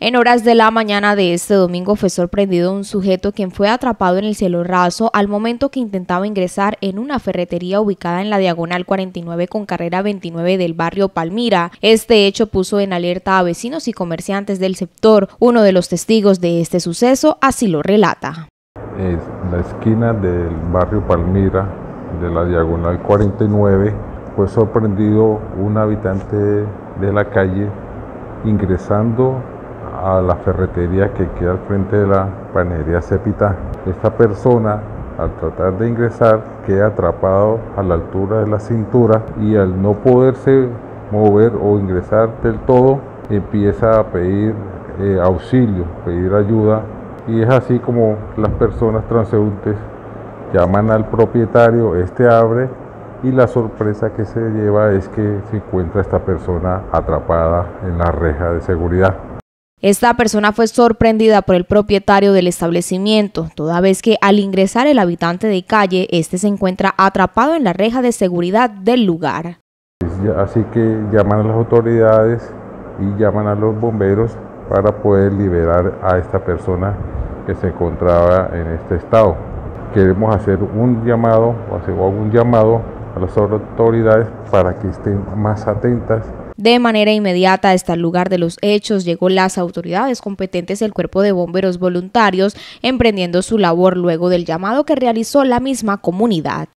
En horas de la mañana de este domingo fue sorprendido un sujeto quien fue atrapado en el cielo raso al momento que intentaba ingresar en una ferretería ubicada en la diagonal 49 con carrera 29 del barrio Palmira. Este hecho puso en alerta a vecinos y comerciantes del sector. Uno de los testigos de este suceso así lo relata. En la esquina del barrio Palmira de la diagonal 49 fue sorprendido un habitante de la calle ingresando a la ferretería que queda al frente de la panadería Cepita. Esta persona al tratar de ingresar queda atrapado a la altura de la cintura y al no poderse mover o ingresar del todo empieza a pedir eh, auxilio, pedir ayuda y es así como las personas transeúntes llaman al propietario, este abre y la sorpresa que se lleva es que se encuentra esta persona atrapada en la reja de seguridad. Esta persona fue sorprendida por el propietario del establecimiento, toda vez que al ingresar el habitante de calle, este se encuentra atrapado en la reja de seguridad del lugar. Así que llaman a las autoridades y llaman a los bomberos para poder liberar a esta persona que se encontraba en este estado. Queremos hacer un llamado, o hacer un llamado a las autoridades para que estén más atentas de manera inmediata hasta el lugar de los hechos llegó las autoridades competentes del Cuerpo de Bomberos Voluntarios, emprendiendo su labor luego del llamado que realizó la misma comunidad.